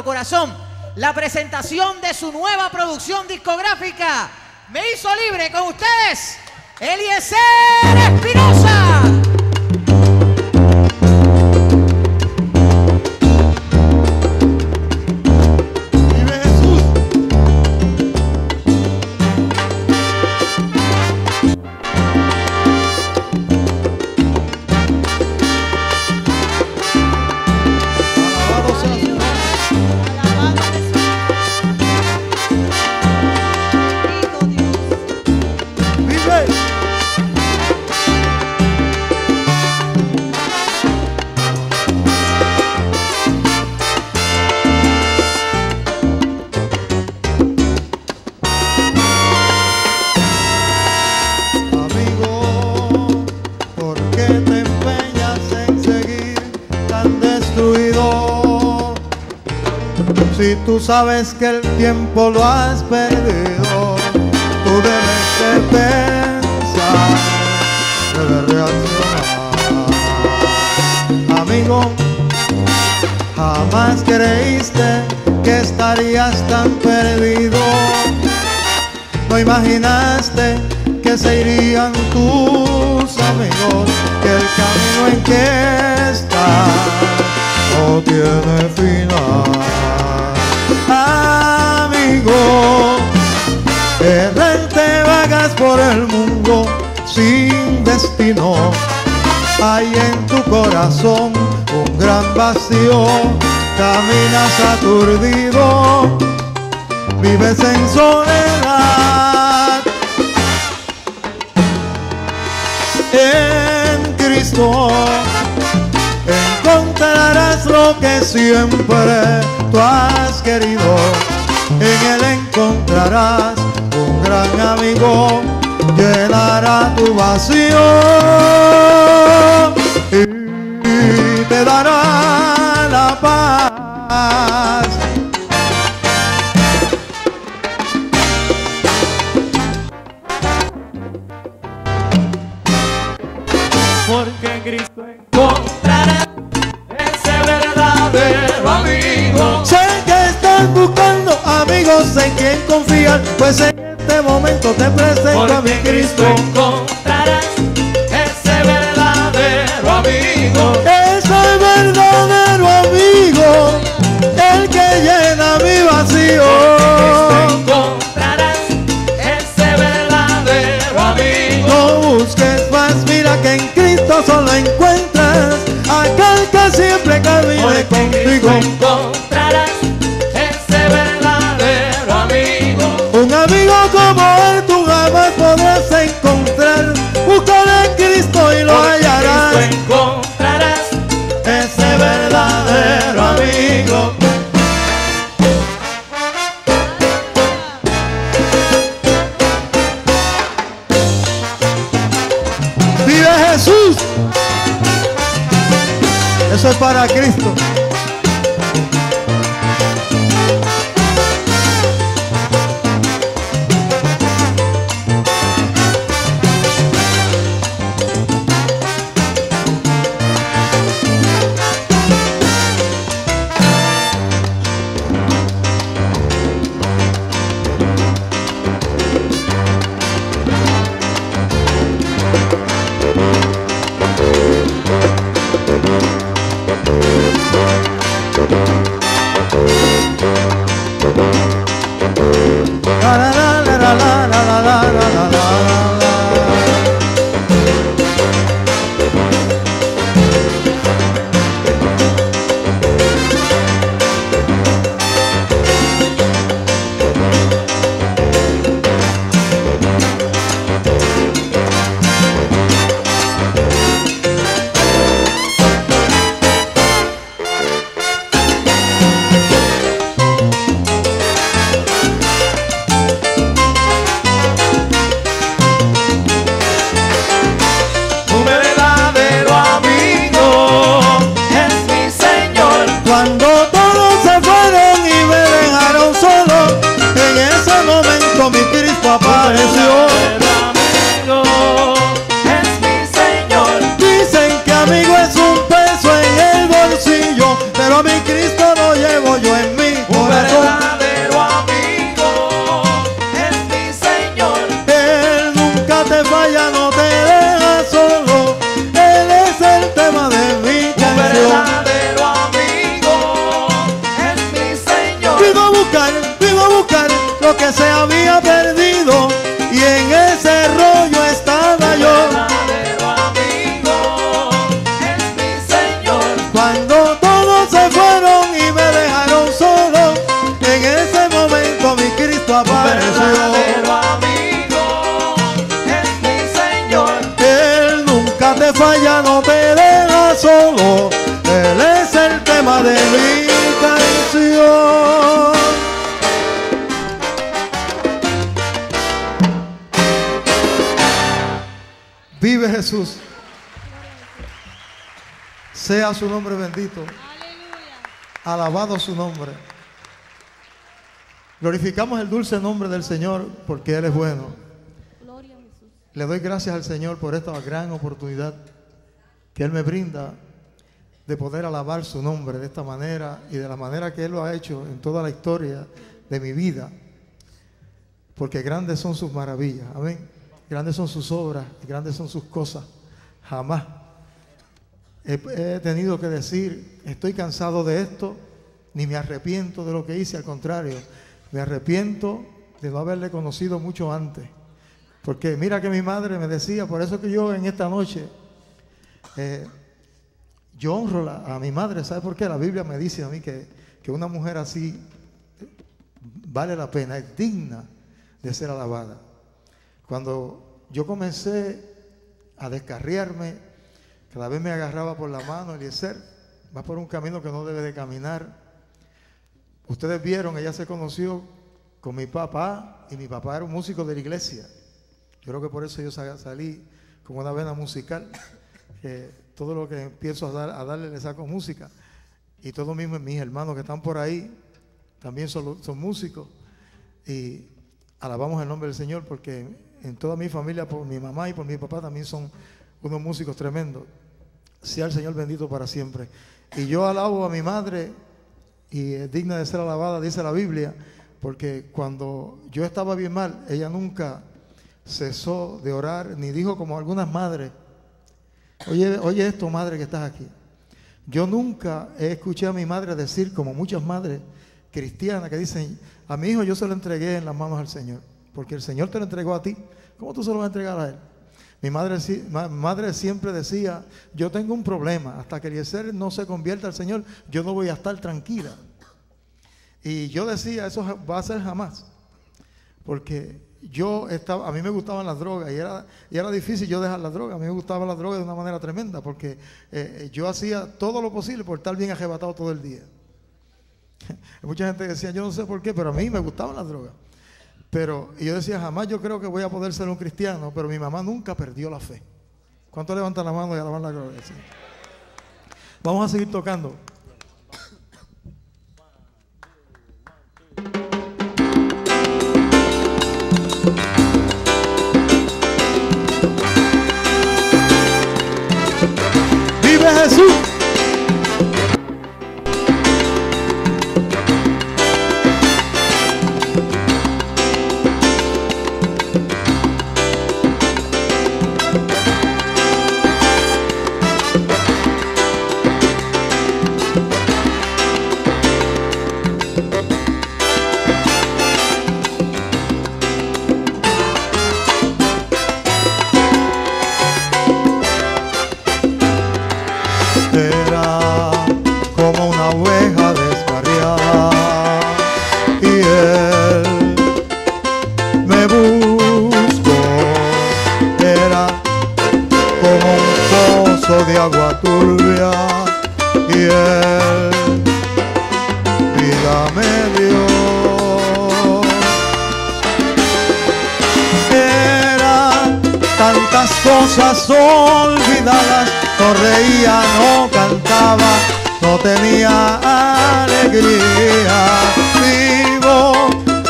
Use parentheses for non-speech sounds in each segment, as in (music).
corazón la presentación de su nueva producción discográfica. Me hizo libre con ustedes, Eliezer Espinosa. Sabes que el tiempo lo has perdido, tú debes de pensar, debes reaccionar. Amigo, jamás creíste que estarías tan perdido. No imaginaste que se irían tus amigos, que el camino en que estás no tiene final. Errante vagas por el mundo sin destino. Hay en tu corazón un gran vacío, caminas aturdido vives en soledad. En Cristo encontrarás lo que siempre tú has querido. En Él encontrarás un gran amigo, llenará tu vacío estás buscando amigos en quien confiar, pues en este momento te presento a mi Porque en Cristo Cristo. encontrarás para Cristo. Vive Jesús. Sea su nombre bendito. Alabado su nombre. Glorificamos el dulce nombre del Señor porque Él es bueno. Gloria a Jesús. Le doy gracias al Señor por esta gran oportunidad que Él me brinda de poder alabar su nombre de esta manera y de la manera que Él lo ha hecho en toda la historia de mi vida. Porque grandes son sus maravillas, amén. Grandes son sus obras, grandes son sus cosas. Jamás he, tenido que decir, estoy cansado de esto, ni me arrepiento de lo que hice, al contrario, me arrepiento de no haberle conocido mucho antes. Porque mira que mi madre me decía, por eso que yo en esta noche, eh, yo honro a mi madre, ¿sabe por qué? La Biblia me dice a mí que, que una mujer así vale la pena, es digna de ser alabada. Cuando yo comencé a descarriarme, cada vez me agarraba por la mano, Eliezer, va por un camino que no debe de caminar. Ustedes vieron, ella se conoció con mi papá y mi papá era un músico de la iglesia. Yo creo que por eso yo sa- salí con una vena musical, que todo lo que empiezo a, dar, a darle le saco música. Y todos mis, mis hermanos que están por ahí también son músicos. Y alabamos el nombre del Señor porque en toda mi familia, por mi mamá y por mi papá también son unos músicos tremendos. Sea el Señor bendito para siempre. Y yo alabo a mi madre y es digna de ser alabada, dice la Biblia, porque cuando yo estaba bien mal, ella nunca cesó de orar, ni dijo como algunas madres, oye, oye esto, madre que estás aquí. Yo nunca he escuchado a mi madre decir, como muchas madres cristianas que dicen, a mi hijo yo se lo entregué en las manos al Señor, porque el Señor te lo entregó a ti, ¿cómo tú se lo vas a entregar a él? Mi madre, si- ma- madre siempre decía, yo tengo un problema, hasta que Eliezer no se convierta al Señor, yo no voy a estar tranquila. Y yo decía, eso va a ser jamás. Porque yo estaba, a mí me gustaban las drogas y era, difícil yo dejar las drogas. A mí me gustaban las drogas de una manera tremenda porque eh, yo hacía todo lo posible por estar bien arrebatado todo el día. (laughs) Mucha gente decía, yo no sé por qué, pero a mí me gustaban las drogas. Pero y yo decía, jamás yo creo que voy a poder ser un cristiano, pero mi mamá nunca perdió la fe. ¿Cuánto levantan la mano y alaban la gloria? Vamos a seguir tocando. ¡Vive Jesús! Reía, no cantaba, no tenía alegría. Vivo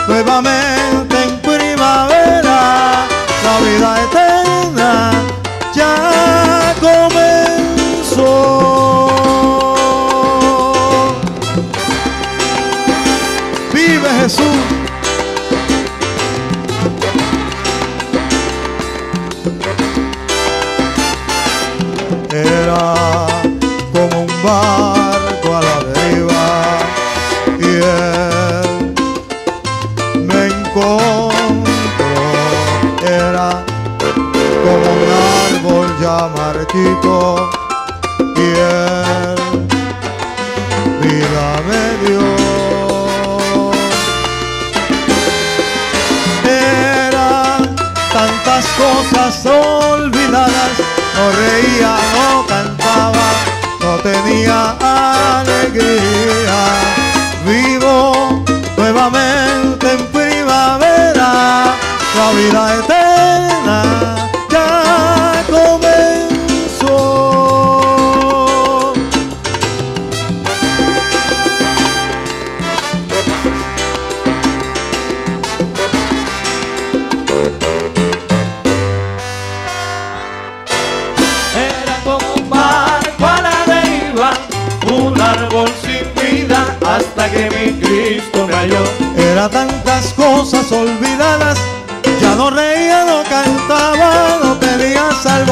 nuevamente en primavera, la vida eterna ya comenzó. Vive Jesús. Quitó y él vida me dio. Eran tantas cosas olvidadas, no reía, no cantaba, no tenía alegría. Vivo nuevamente en primavera, la vida eterna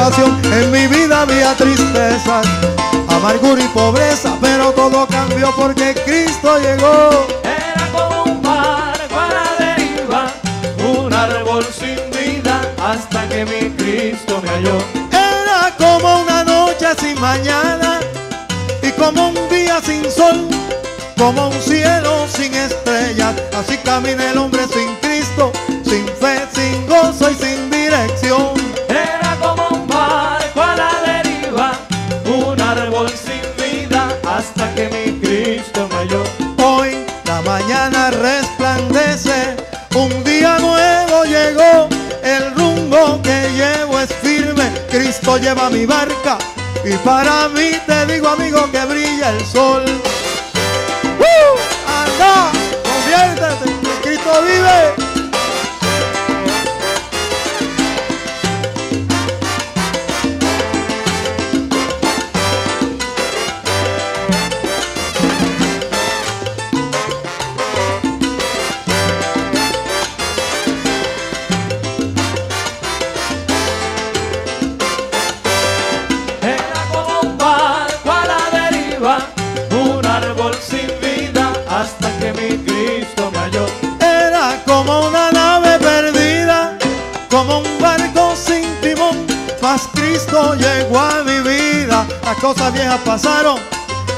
En mi vida había tristezas, amargura y pobreza, pero todo cambió porque Cristo llegó. Era como un barco a la deriva, un árbol sin vida, hasta que mi Cristo me halló. Era como una noche sin mañana y como un día sin sol, como un cielo sin estrellas. Así camina el hombre sin Cristo, sin fe, sin gozo y sin Lleva mi barca y para mí te digo amigo que brilla el sol. Cosas viejas pasaron,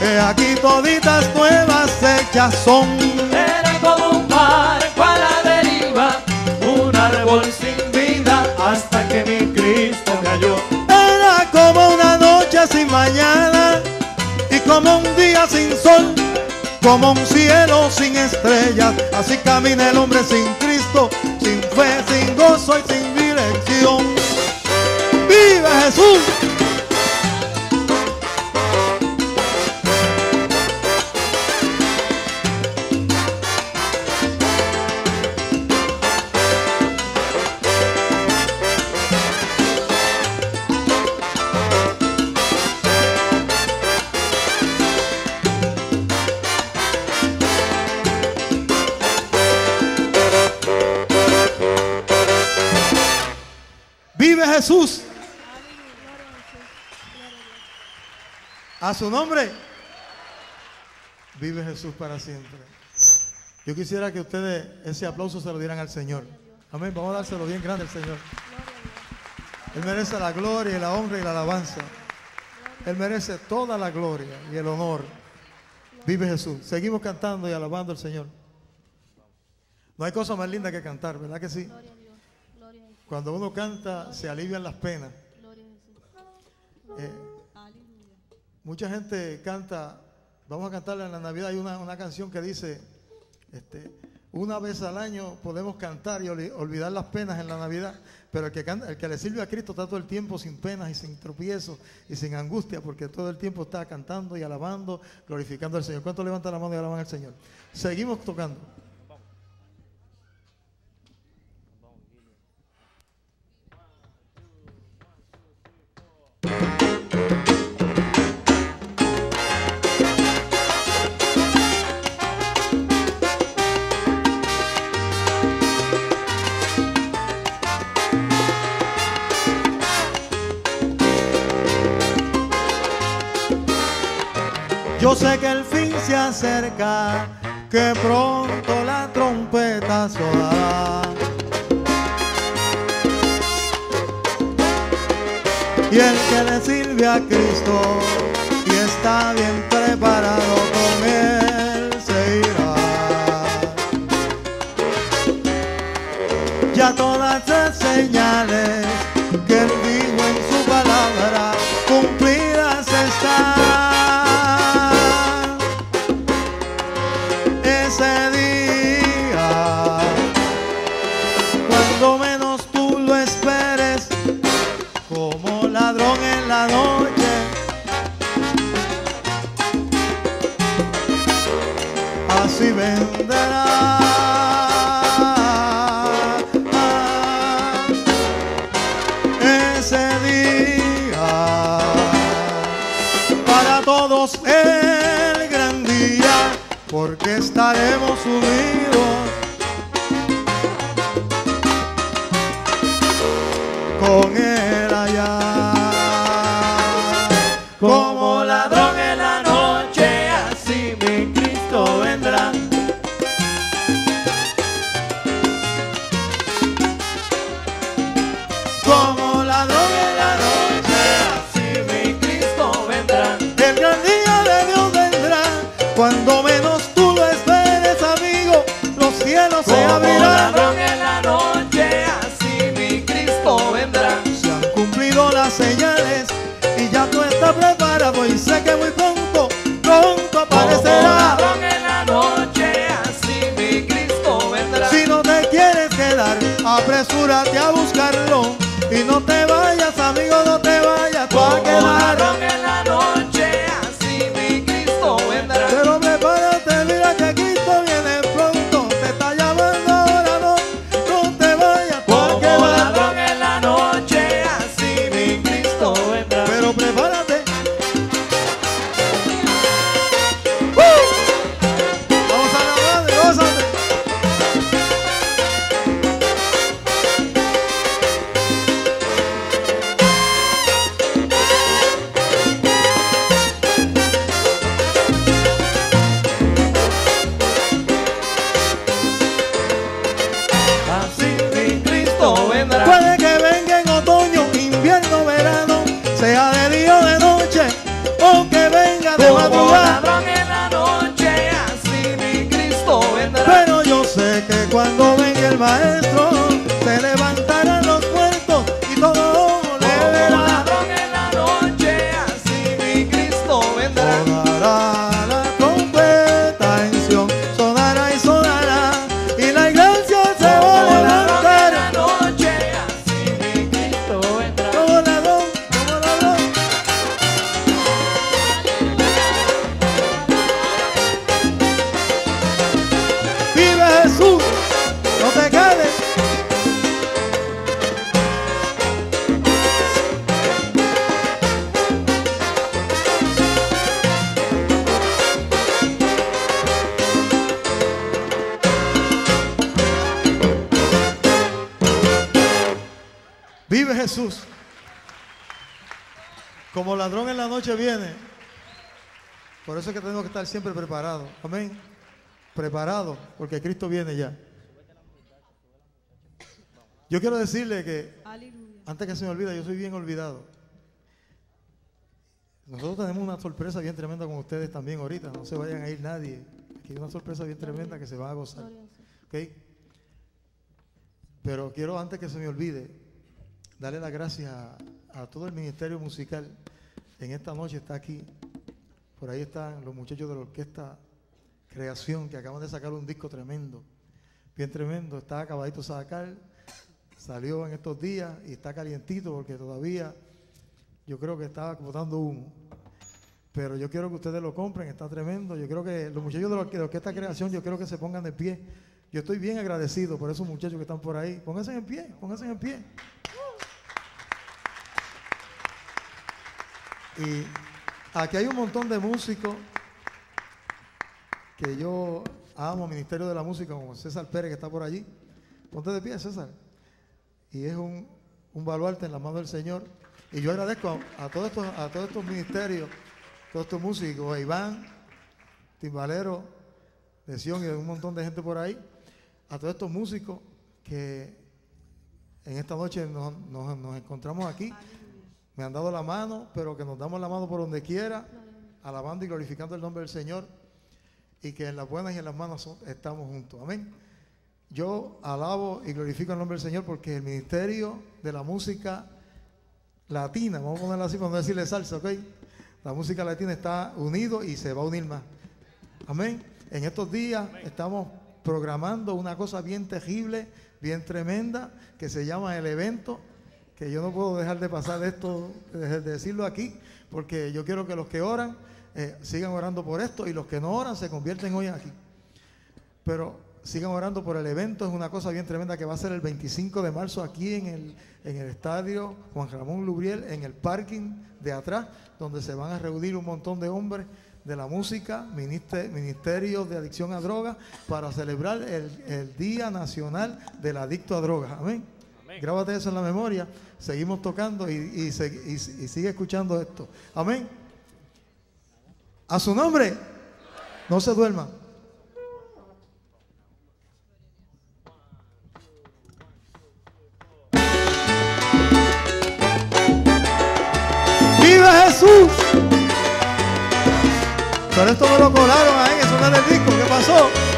he aquí toditas nuevas hechas son. Era como un barco a la deriva, un árbol sin vida, hasta que mi Cristo halló. Era como una noche sin mañana y como un día sin sol, como un cielo sin estrellas. Así camina el hombre sin Cristo, sin fe, sin gozo y sin dirección. ¡Viva Jesús! Su nombre. Vive Jesús para siempre. Yo quisiera que ustedes ese aplauso se lo dieran al Señor. Amén. Vamos a dárselo bien grande al Señor. Él merece la gloria y la honra y la alabanza. Él merece toda la gloria y el honor. Vive Jesús. Seguimos cantando y alabando al Señor. No hay cosa más linda que cantar, ¿verdad que sí? Cuando uno canta se alivian las penas. Eh, mucha gente canta, vamos a cantarla en la Navidad, hay una, una canción que dice, este, una vez al año podemos cantar y olvidar las penas en la Navidad, pero el que, canta, el que le sirve a Cristo está todo el tiempo sin penas y sin tropiezos y sin angustia, porque todo el tiempo está cantando y alabando, glorificando al Señor. ¿Cuánto levanta la mano y alaban al Señor? Seguimos tocando. Sé que el fin se acerca, que pronto la trompeta sonará. Y el que le sirve a Cristo y está bien preparado estar siempre preparados. Amén. Preparados, porque Cristo viene ya. Yo quiero decirle que, antes que se me olvide, yo soy bien olvidado. Nosotros tenemos una sorpresa bien tremenda con ustedes también ahorita. No se vayan a ir nadie. Aquí hay una sorpresa bien tremenda que se va a gozar. ¿Ok? Pero quiero, antes que se me olvide, darle las gracias a, a todo el ministerio musical. En esta noche está aquí. Por ahí están los muchachos de la orquesta Creación, que acaban de sacar un disco tremendo. Bien tremendo. Está acabadito de sacar. Salió en estos días y está calientito porque todavía yo creo que estaba botando humo. Pero yo quiero que ustedes lo compren, está tremendo. Yo creo que los muchachos de la orquesta Creación, yo quiero que se pongan de pie. Yo estoy bien agradecido por esos muchachos que están por ahí. Pónganse en pie, pónganse en pie. Y aquí hay un montón de músicos que yo amo, Ministerio de la Música, como César Pérez que está por allí. Ponte de pie, César. Y es un, un baluarte en la mano del Señor. Y yo agradezco a, todos estos, a todos estos ministerios, todos estos músicos, a Iván, Timbalero, de Sion y un montón de gente por ahí, a todos estos músicos que en esta noche nos- nos encontramos aquí me han dado la mano, pero que nos damos la mano por donde quiera, alabando y glorificando el nombre del Señor, y que en las buenas y en las malas estamos juntos. Amén. Yo alabo y glorifico el nombre del Señor porque el ministerio de la música latina, vamos a ponerla así para no decirle salsa, ¿ok? La música latina está unido y se va a unir más. Amén. En estos días estamos programando una cosa bien terrible, bien tremenda, que se llama el evento, que yo no puedo dejar de pasar esto, de de decirlo aquí, porque yo quiero que los que oran eh, sigan orando por esto y los que no oran se convierten hoy aquí. Pero sigan orando por el evento, es una cosa bien tremenda que va a ser el 25 de marzo aquí en el, en el estadio Juan Ramón Lubriel, en el parking de atrás, donde se van a reunir un montón de hombres de la música, minister- ministerios de adicción a drogas, para celebrar el, el Día Nacional del Adicto a Drogas. Amén. Grábate eso en la memoria. Seguimos tocando y, sigue escuchando esto. Amén. A su nombre. No se duerma. ¡Viva Jesús! Pero esto me lo colaron ahí, eso no del disco. ¿Qué pasó?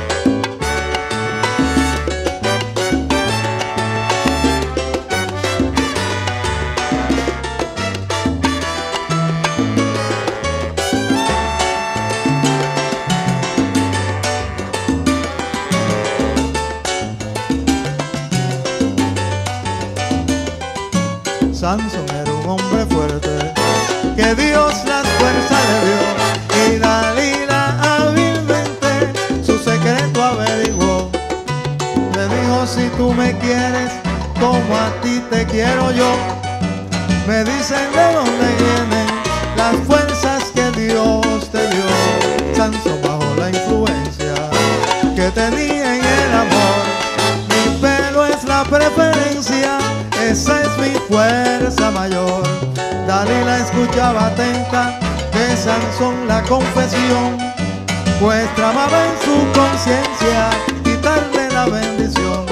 Sansón era un hombre fuerte, que Dios las fuerzas le dio. Y Dalila hábilmente su secreto averiguó. Le dijo, si tú me quieres como a ti te quiero yo. Me dicen de dónde vienen las fuerzas que Dios te dio. Sansón bajo la influencia que tenía esa es mi fuerza mayor. Dalila escuchaba atenta de Sansón la confesión, pues tramaba en su conciencia quitarle la bendición.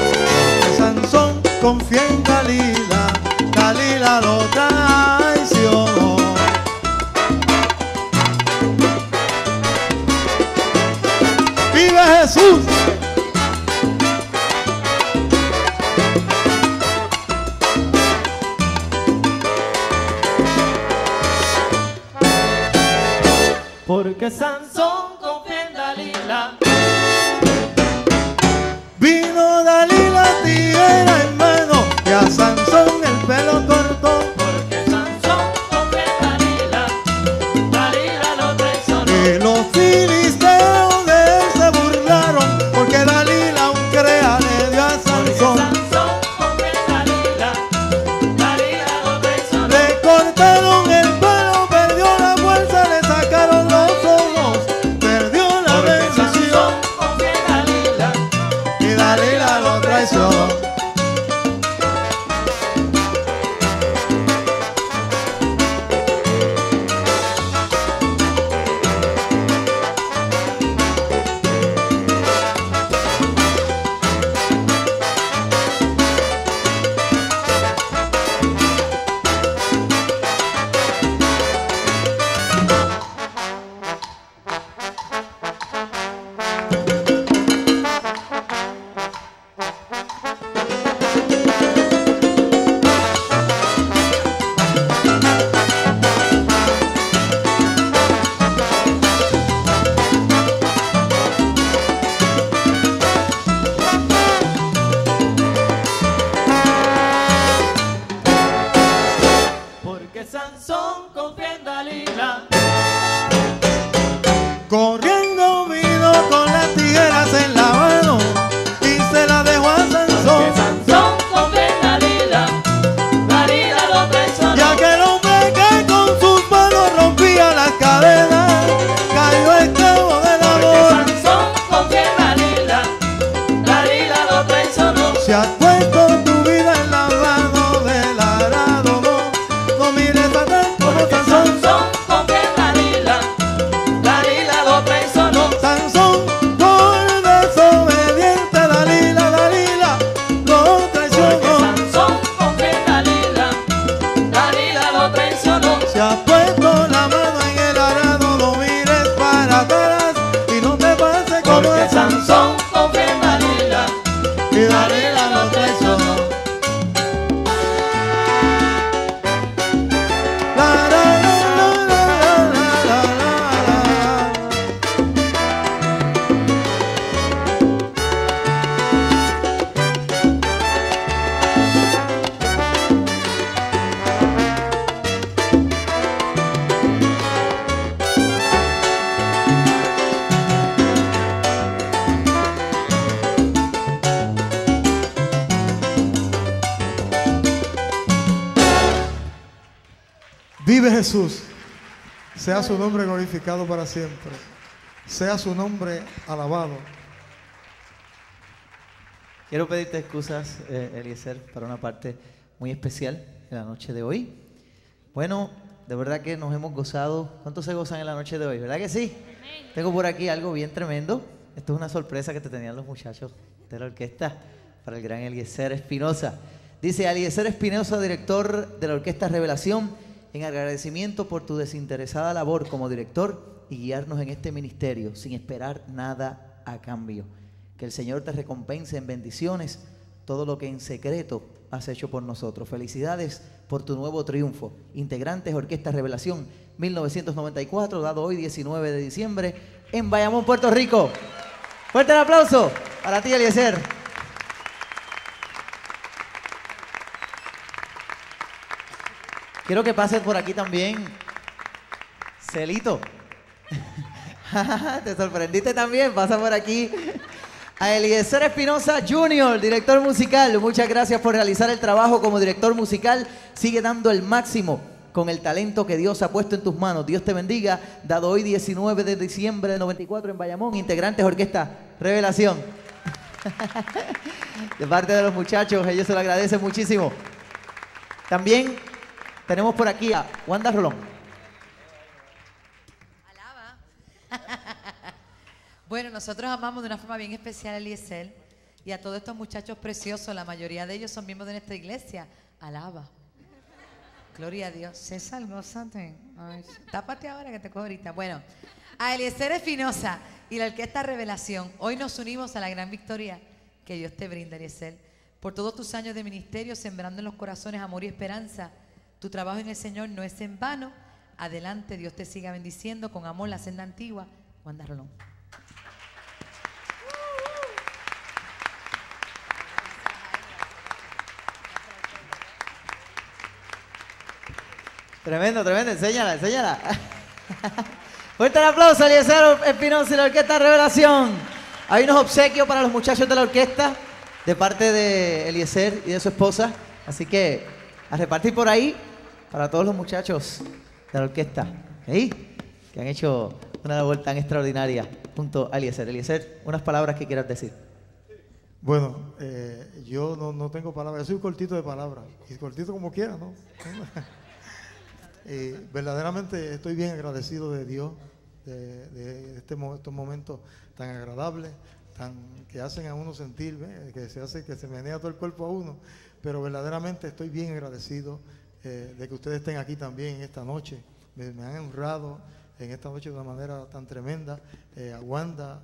Sansón confía en Dalila, Dalila lo traicionó. ¡Vive Jesús! Porque Sansón confía en Dalila. Su nombre glorificado para siempre. Sea su nombre alabado. Quiero pedirte excusas, eh, Eliezer, para una parte muy especial en la noche de hoy. Bueno, de verdad que nos hemos gozado. ¿Cuántos se gozan en la noche de hoy? ¿Verdad que sí? Tengo por aquí algo bien tremendo. Esto es una sorpresa que te tenían los muchachos de la orquesta para el gran Eliezer Espinosa. Dice Eliezer Espinosa, director de la Orquesta Revelación, en agradecimiento por tu desinteresada labor como director y guiarnos en este ministerio sin esperar nada a cambio. Que el Señor te recompense en bendiciones todo lo que en secreto has hecho por nosotros. Felicidades por tu nuevo triunfo. Integrantes Orquesta Revelación 1994, dado hoy 19 de diciembre en Bayamón, Puerto Rico. Fuerte el aplauso para ti, Eliezer. Quiero que pases por aquí también, Celito. (laughs) Te sorprendiste también, pasa por aquí. A Eliezer Espinosa Jr., director musical, muchas gracias por realizar el trabajo como director musical. Sigue dando el máximo con el talento que Dios ha puesto en tus manos. Dios te bendiga. Dado hoy 19 de diciembre de 94 en Bayamón, integrantes Orquesta Revelación. (laughs) De parte de los muchachos, ellos se lo agradecen muchísimo. También tenemos por aquí a Wanda Rolón. Alaba. (laughs) bueno, nosotros amamos de una forma bien especial a Eliezer y a todos estos muchachos preciosos. La mayoría de ellos son miembros de nuestra iglesia. Alaba. Gloria a Dios. César, gózate. Ay, tápate ahora que te cojo ahorita. Bueno, a Eliezer Espinosa y la Orquesta Revelación. Hoy nos unimos a la gran victoria que Dios te brinda, Eliezer. Por todos tus años de ministerio, sembrando en los corazones amor y esperanza. Tu trabajo en el Señor no es en vano. Adelante, Dios te siga bendiciendo con amor la senda antigua. Wanda Rolón. Tremendo, tremendo, enséñala, enséñala. (laughs) Fuerte el aplauso, Eliezer Espinosa y la Orquesta Revelación. Hay unos obsequios para los muchachos de la orquesta de parte de Eliezer y de su esposa. Así que a repartir por ahí para todos los muchachos de la orquesta. ¿eh? Que han hecho una labor tan extraordinaria junto a Eliezer. Eliezer, unas palabras que quieras decir. Bueno, eh, yo no, no tengo palabras, yo soy un cortito de palabras, y cortito como quiera, ¿no? (laughs) Eh, verdaderamente estoy bien agradecido de Dios, de, de este, estos momentos tan agradables, tan, que hacen a uno sentir, que se hace, que se menea todo el cuerpo a uno, pero verdaderamente estoy bien agradecido eh, de que ustedes estén aquí también esta noche. Me, han honrado en esta noche de una manera tan tremenda. Eh, a Wanda,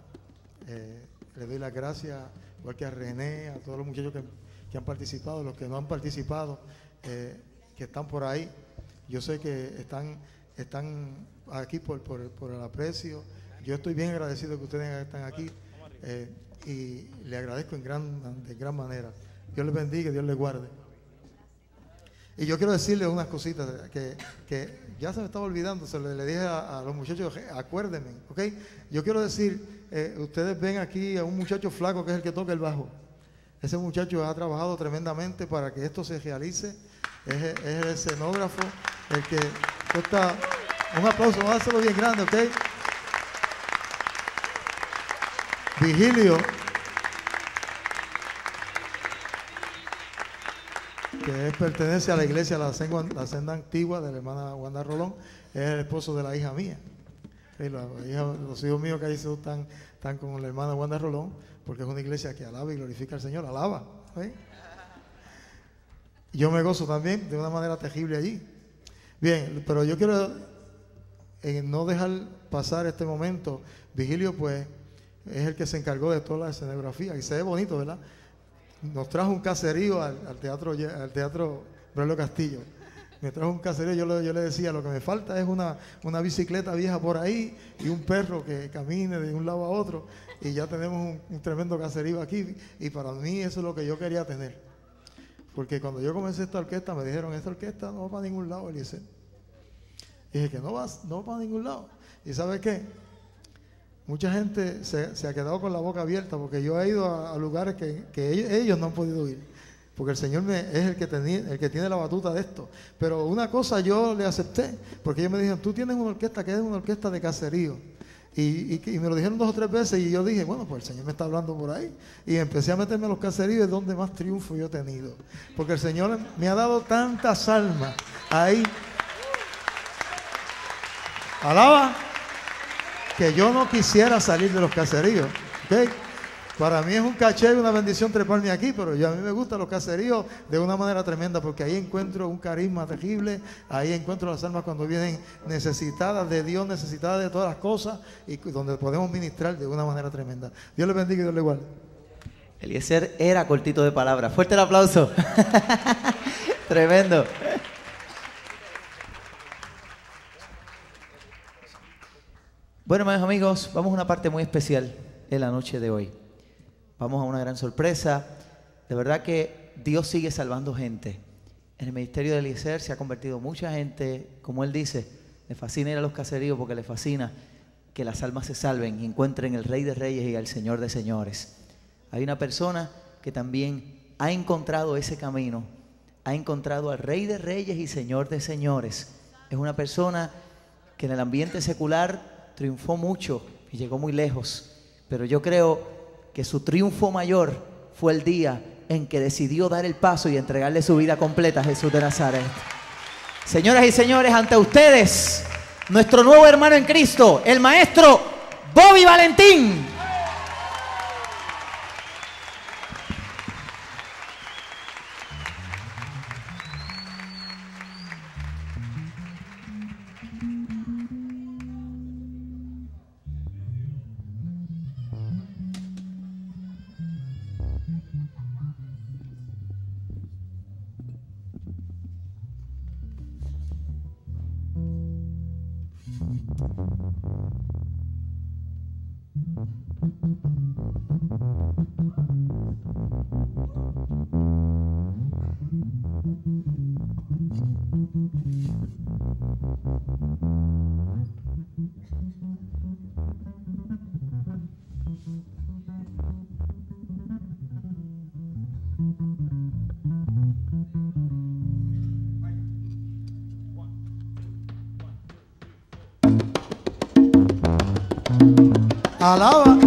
eh, le doy las gracias, igual que a René, a todos los muchachos que, que han participado, los que no han participado, que están por ahí. Yo sé que están, están aquí por, por, por el aprecio. Yo estoy bien agradecido que ustedes están aquí y le agradezco en gran, de gran manera. Dios les bendiga, Dios les guarde. Y yo quiero decirles unas cositas que, que ya se me estaba olvidando, se le, dije a, los muchachos, acuérdenme, ¿ok? Yo quiero decir, eh, ustedes ven aquí a un muchacho flaco que es el que toca el bajo. Ese muchacho ha trabajado tremendamente para que esto se realice. Es, es el escenógrafo, el que está. Un aplauso, vamos a hacerlo bien grande, ¿ok? Vigilio, que pertenece a la iglesia La Senda, la Senda Antigua de la hermana Wanda Rolón, es el esposo de la hija mía. Los hijos míos que ahí están, están con la hermana Wanda Rolón, porque es una iglesia que alaba y glorifica al Señor, alaba. Yo me gozo también de una manera terrible allí. Bien, pero yo quiero eh, no dejar pasar este momento. Vigilio, pues, es el que se encargó de toda la escenografía y se ve bonito, ¿verdad? Nos trajo un caserío al, teatro al teatro Braulio Castillo. Me trajo un caserío, yo le, yo le decía, lo que me falta es una, una bicicleta vieja por ahí y un perro que camine de un lado a otro y ya tenemos un, tremendo caserío aquí y para mí eso es lo que yo quería tener. Porque cuando yo comencé esta orquesta me dijeron, esta orquesta no va para ningún lado, Eliezer. Y dije que no va, no va para ningún lado. ¿Y sabe qué? Mucha gente se, ha quedado con la boca abierta porque yo he ido a, lugares que, ellos, no han podido ir. porque el Señor me- es el que, el que tiene la batuta de esto. Pero una cosa yo le acepté, porque ellos me dijeron, tú tienes una orquesta que es una orquesta de caserío. Y, y- y me lo dijeron dos o tres veces y yo dije, bueno, pues el Señor me está hablando por ahí. Y empecé a meterme en los caseríos, es donde más triunfo yo he tenido. Porque el Señor me ha dado tantas almas ahí. Alaba que yo no quisiera salir de los caseríos. ¿ok? Para mí es un caché y una bendición treparme aquí, pero yo, a mí me gustan los caseríos de una manera tremenda porque ahí encuentro un carisma terrible, ahí encuentro las almas cuando vienen necesitadas de Dios, necesitadas de todas las cosas y donde podemos ministrar de una manera tremenda. Dios les bendiga y Dios les guarde. Eliezer era cortito de palabras. Fuerte el aplauso. (laughs) Tremendo. Bueno, mis amigos, vamos a una parte muy especial en la noche de hoy. Vamos a una gran sorpresa. De verdad que Dios sigue salvando gente. En el ministerio de Eliezer se ha convertido mucha gente, como él dice, le fascina ir a los caseríos porque le fascina que las almas se salven y encuentren el Rey de Reyes y al Señor de Señores. Hay una persona que también ha encontrado ese camino, ha encontrado al Rey de Reyes y Señor de Señores. Es una persona que en el ambiente secular triunfó mucho y llegó muy lejos, pero yo creo que su triunfo mayor fue el día en que decidió dar el paso y entregarle su vida completa a Jesús de Nazaret. Señoras y señores, ante ustedes, nuestro nuevo hermano en Cristo, el maestro Bobby Valentín. Alaba.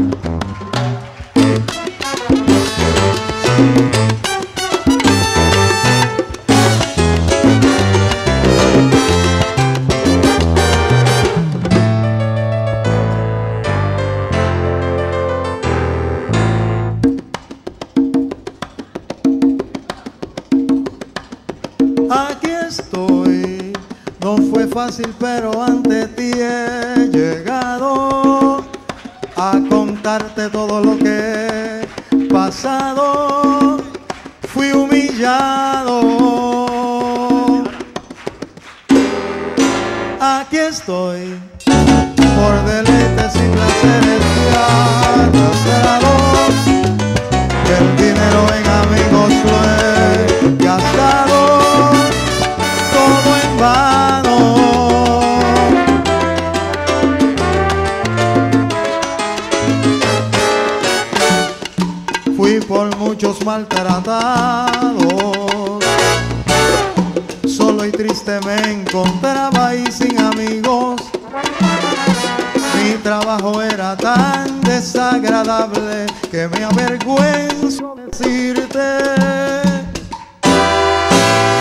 Por muchos maltratados, solo y triste me encontraba y sin amigos. Mi trabajo era tan desagradable que me avergüenzo decirte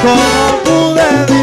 cómo pude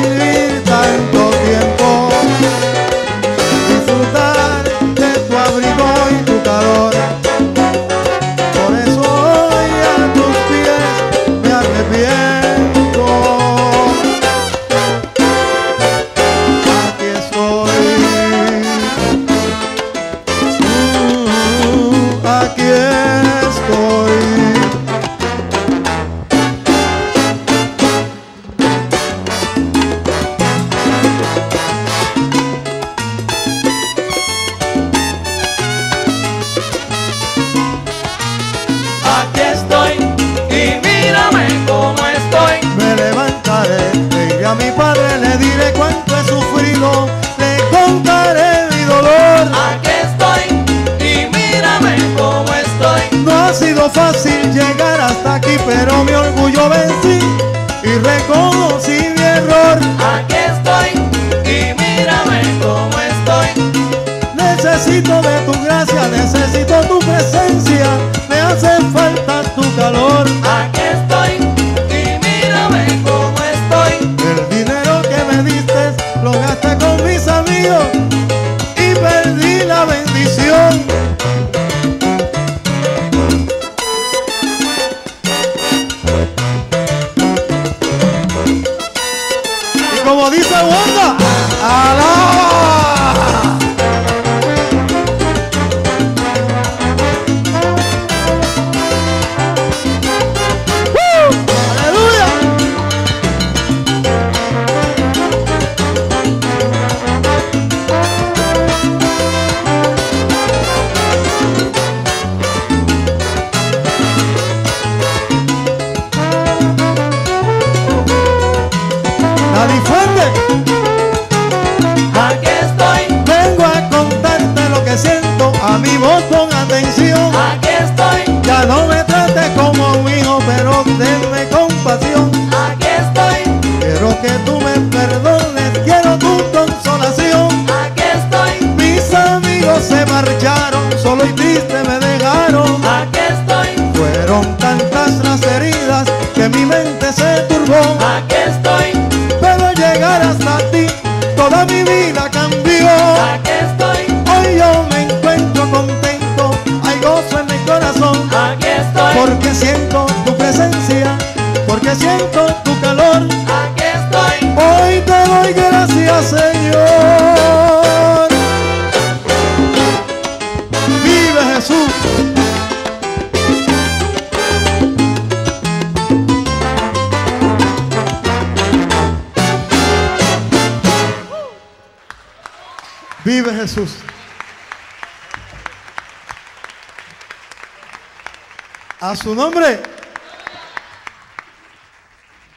su nombre.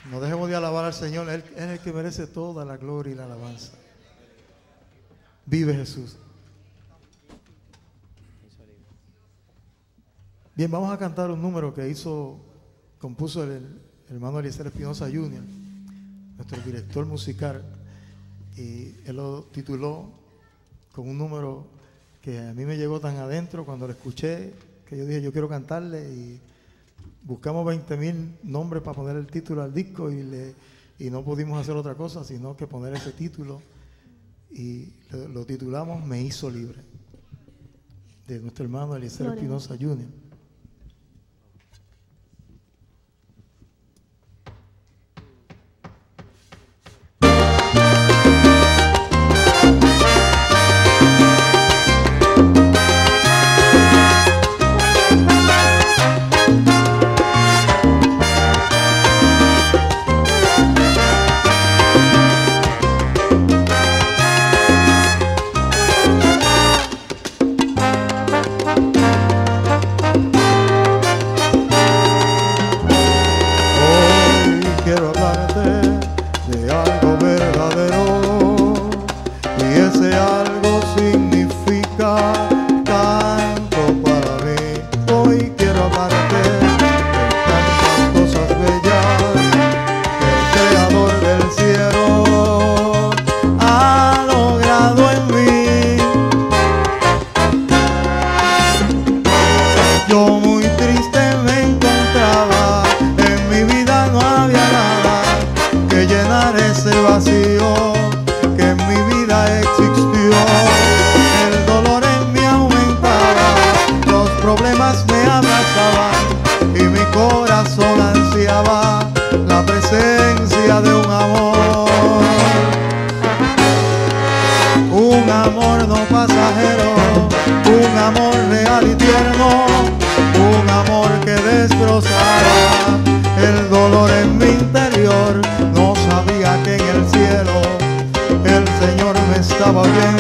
No dejemos de alabar al Señor. Él es el que merece toda la gloria y la alabanza. Vive Jesús. Bien, vamos a cantar un número que hizo, compuso el, el hermano Eliezer Espinosa Jr., nuestro director musical, y él lo tituló con un número que a mí me llegó tan adentro cuando lo escuché, que yo dije, yo quiero cantarle y buscamos 20 mil nombres para poner el título al disco y, le, y no pudimos hacer otra cosa sino que poner ese título y lo, titulamos Me hizo libre, de nuestro hermano Eliezer Espinosa Jr. about you.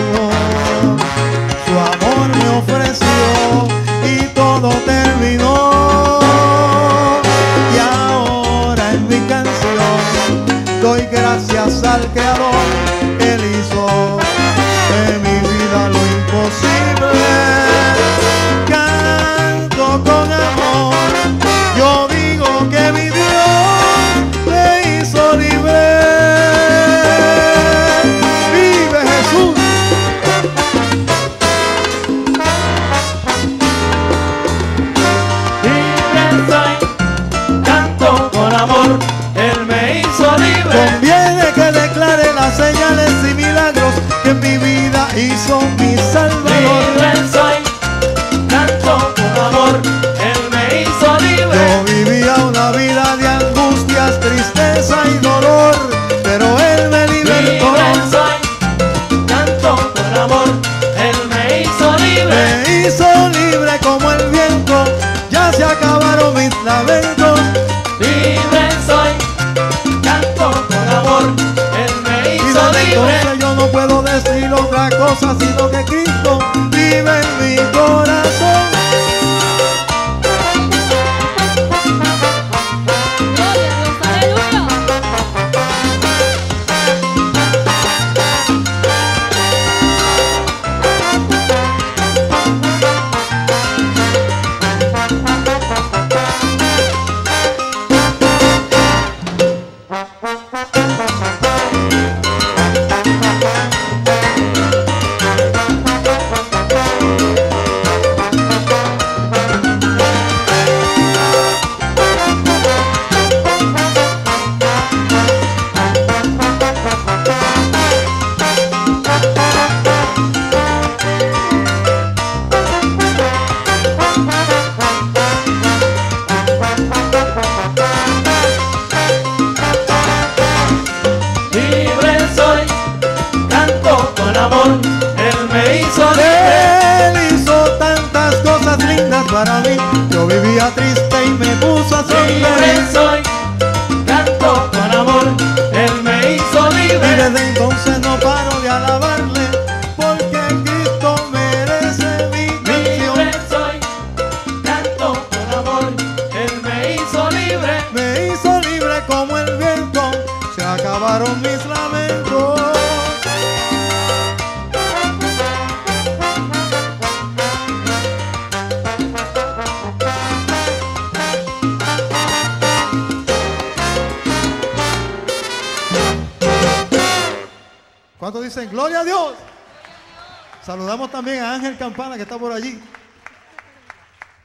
Campana que está por allí.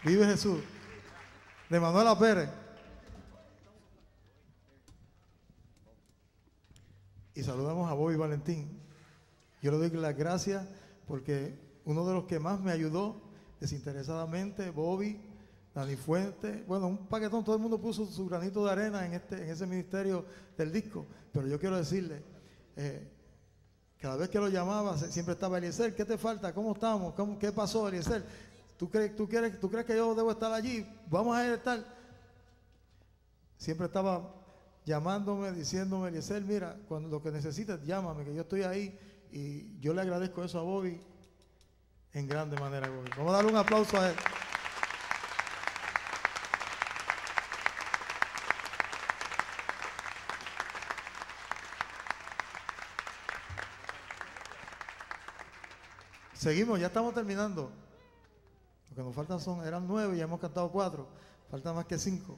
Vive Jesús. De Manuela Pérez. Y saludamos a Bobby Valentín. Yo le doy las gracias porque uno de los que más me ayudó desinteresadamente, Bobby, Dani Fuente, bueno, un paquetón, todo el mundo puso su granito de arena en, este, en ese ministerio del disco. Pero yo quiero decirle, eh, cada vez que lo llamaba, siempre estaba Eliezer, ¿qué te falta? ¿Cómo estamos? ¿Cómo, ¿Qué pasó, Eliezer? ¿Tú crees, tú, quieres, ¿Tú crees que yo debo estar allí? Vamos a estar. Siempre estaba llamándome, diciéndome, Eliezer, mira, cuando lo que necesites, llámame, que yo estoy ahí. Y yo le agradezco eso a Bobby en grande manera, Bobby. Vamos a darle un aplauso a él. Seguimos, ya estamos terminando. Lo que nos faltan son, eran nueve y ya hemos cantado cuatro. Faltan más que cinco.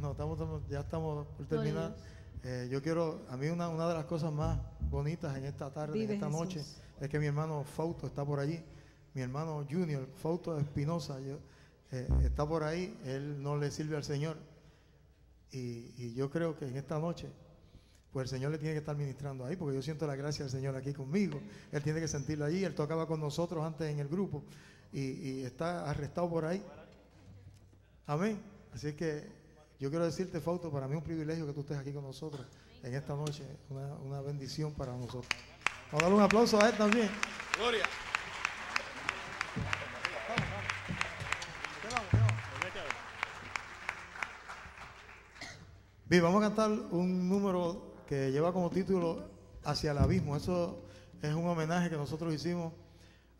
No, estamos, ya estamos por terminar. Eh, yo quiero, a mí una, una de las cosas más bonitas en esta tarde, Vive en esta Jesús. noche, es que mi hermano Fausto está por allí. Mi hermano Junior, Fausto Espinosa, yo- eh, está por ahí. Él no le sirve al Señor. Y, y yo creo que en esta noche, pues el Señor le tiene que estar ministrando ahí, porque yo siento la gracia del Señor aquí conmigo. Él tiene que sentirlo allí. Él tocaba con nosotros antes en el grupo y, y está arrestado por ahí. Amén. Así que yo quiero decirte, Fausto, para mí es un privilegio que tú estés aquí con nosotros en esta noche. Una, una bendición para nosotros. Vamos a darle un aplauso a él también. Bien, vamos a cantar un número que lleva como título Hacia el Abismo. Eso es un homenaje que nosotros hicimos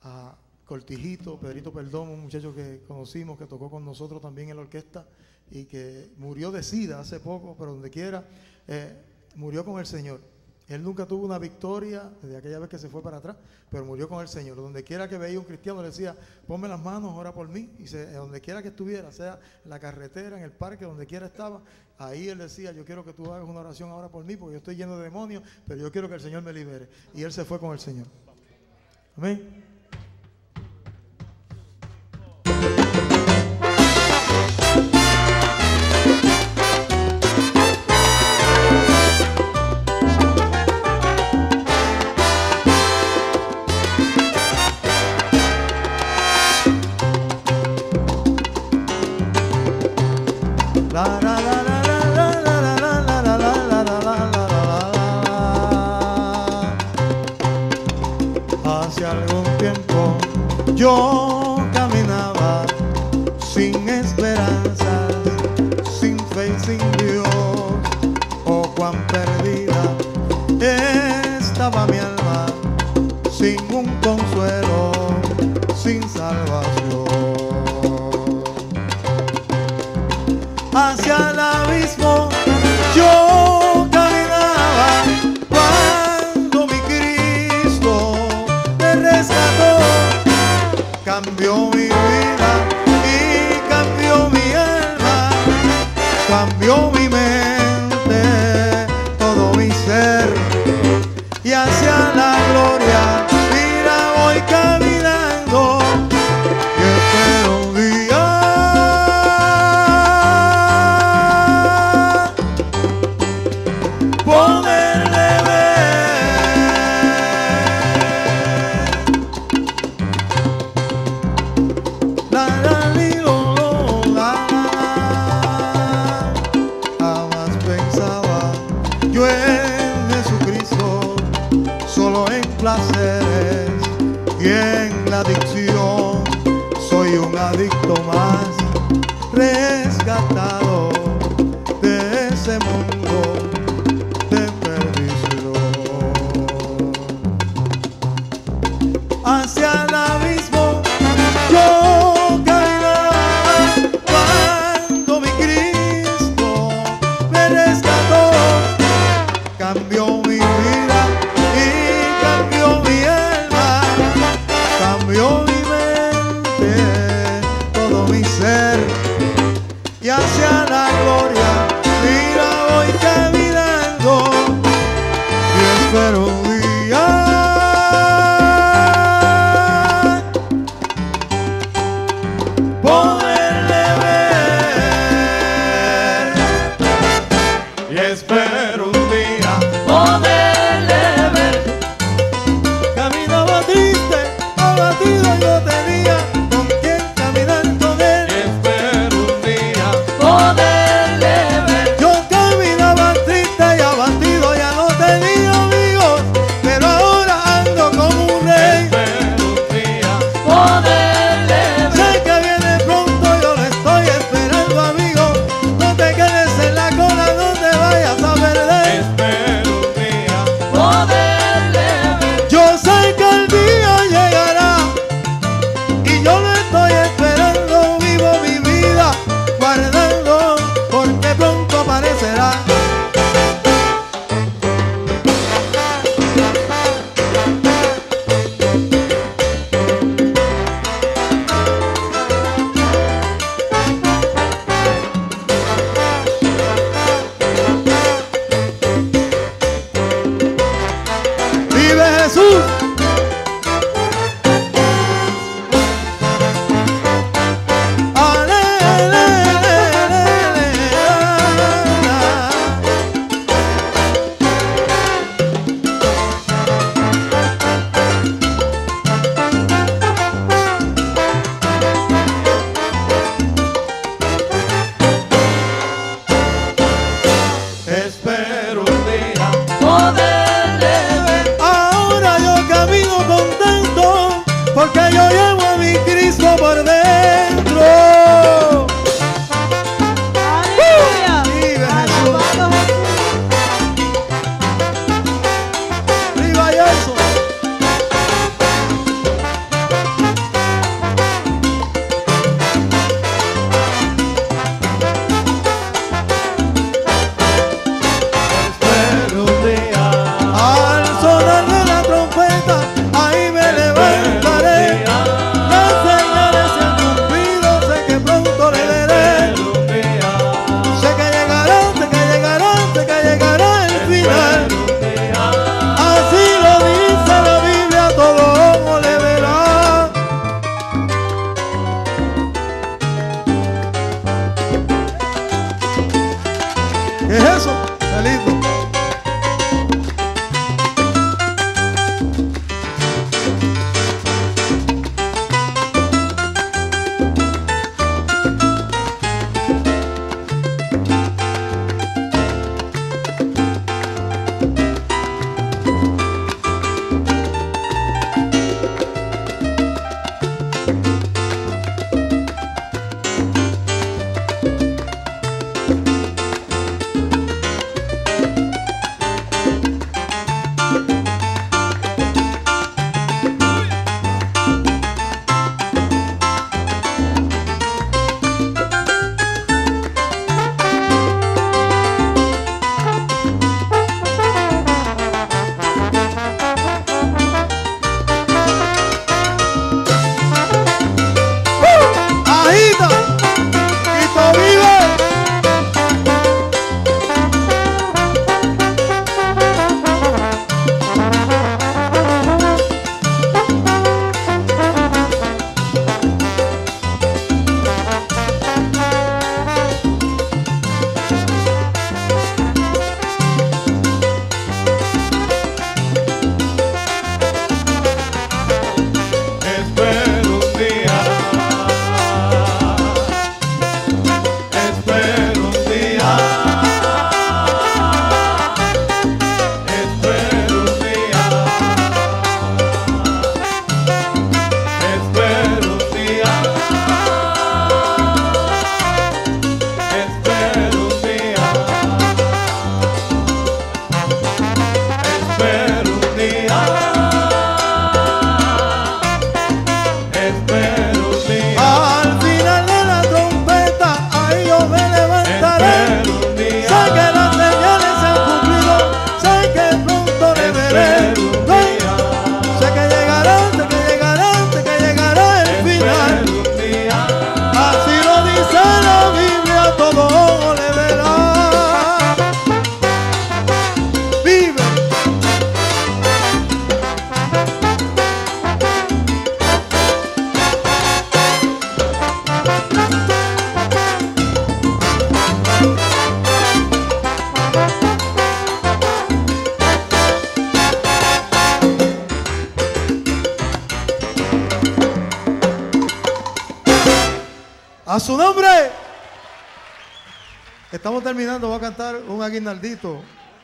a Cortijito, Pedrito Perdón, un muchacho que conocimos, que tocó con nosotros también en la orquesta y que murió de sida hace poco, pero donde quiera, eh, murió con el Señor. Él nunca tuvo una victoria desde aquella vez que se fue para atrás, pero murió con el Señor. Donde quiera que veía un cristiano le decía, ponme las manos, ora por mí. Y se- donde quiera que estuviera, sea en la carretera, en el parque, donde quiera estaba, ahí él decía, yo quiero que tú hagas una oración ahora por mí, porque yo estoy lleno de demonios, pero yo quiero que el Señor me libere. Y él se fue con el Señor. Amén.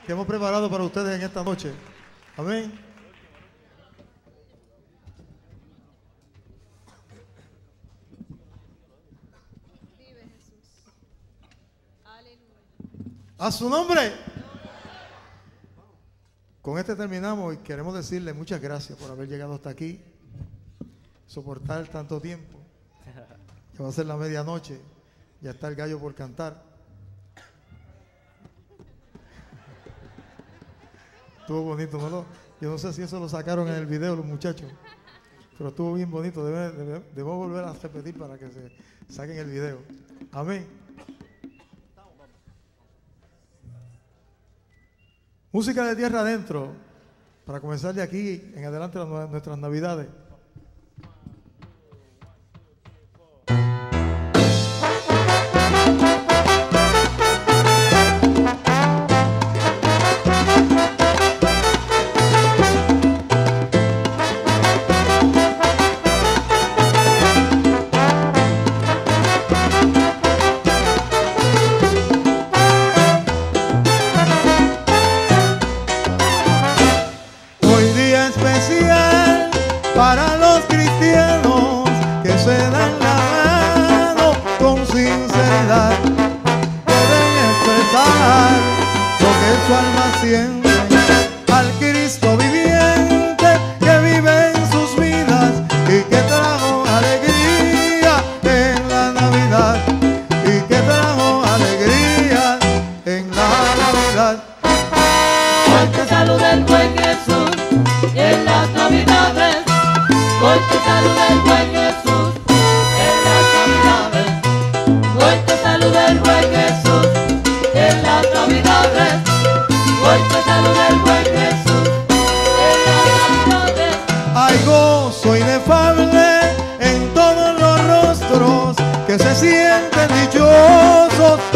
que hemos preparado para ustedes en esta noche. Amén. A su nombre. Con este terminamos y queremos decirle muchas gracias por haber llegado hasta aquí, soportar tanto tiempo. Ya va a ser la medianoche, ya está el gallo por cantar. Estuvo bonito, ¿no? Yo no sé si eso lo sacaron en el video los muchachos, pero estuvo bien bonito. Debe, debe, debo volver a repetir para que se saquen el video. Amén. Música de tierra adentro, para comenzar de aquí en adelante nuestras navidades.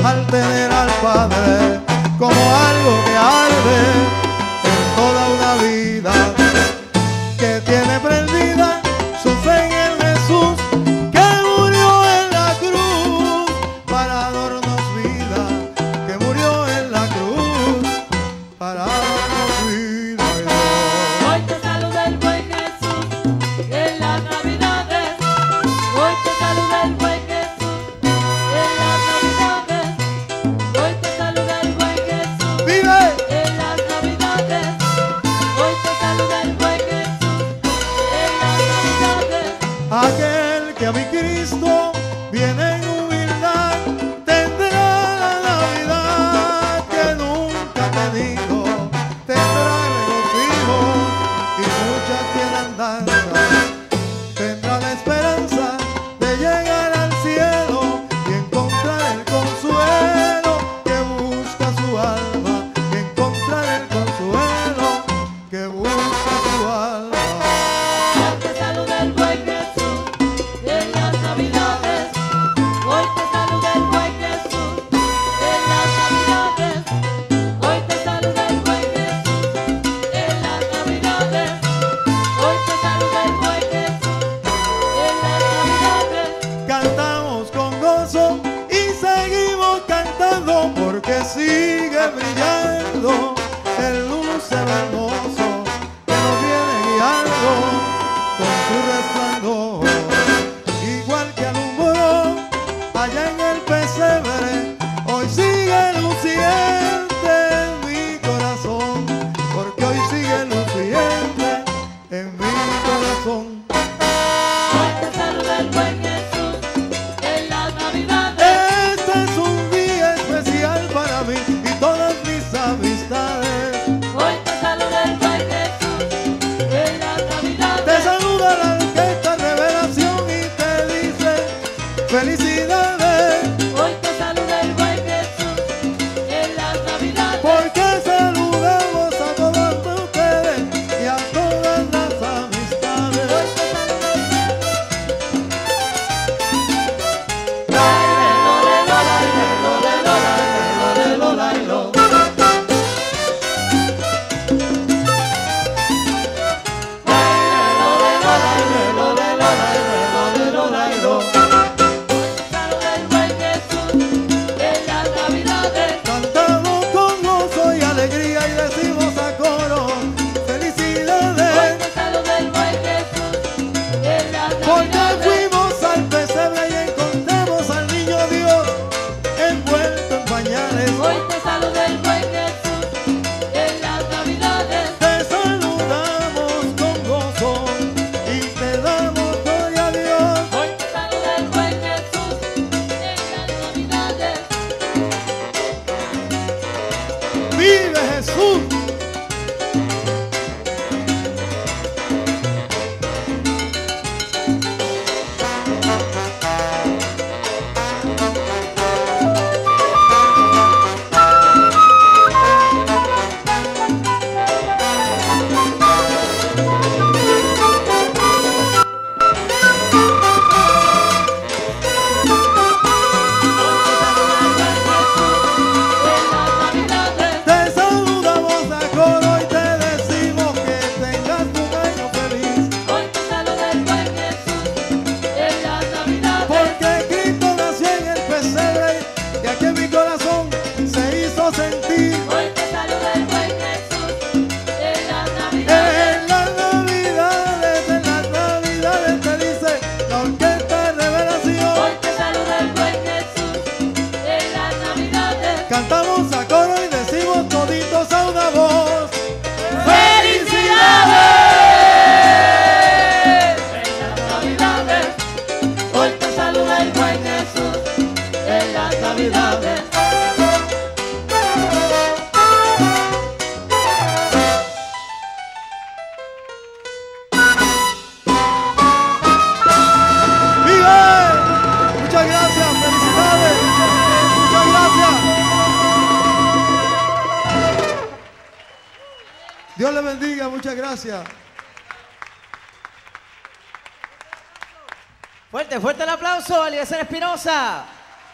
al tener al Padre como algo que arde.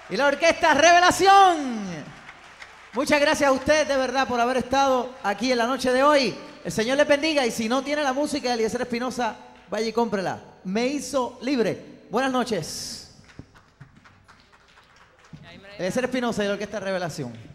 Y la orquesta Revelación. Muchas gracias a usted de verdad por haber estado aquí en la noche de hoy. El Señor les bendiga y si no tiene la música de Eliezer Espinosa, vaya y cómprela. Me hizo libre. Buenas noches. Eliezer Espinosa y la orquesta Revelación.